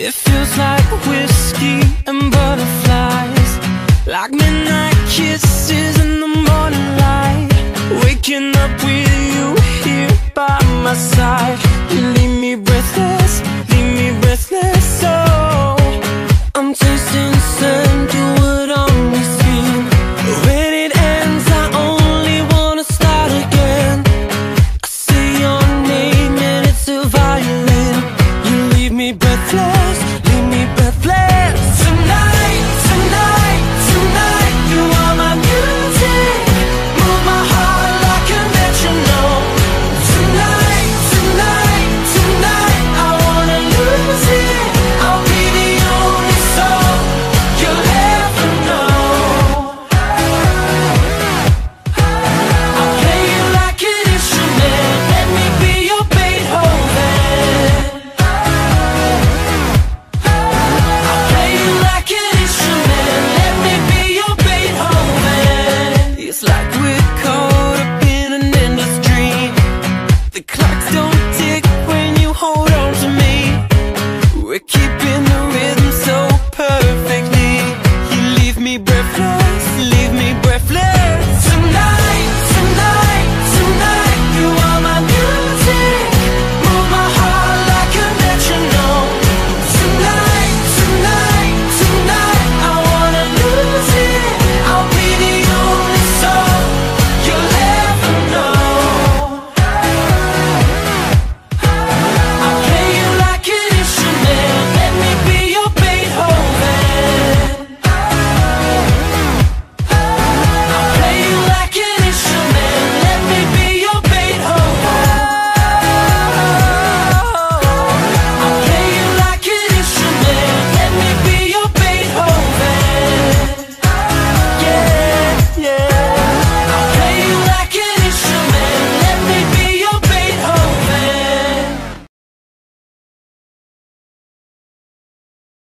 It feels like whiskey and butterflies Like midnight kisses in the morning light. Waking up with you here by my side. You leave me breathless.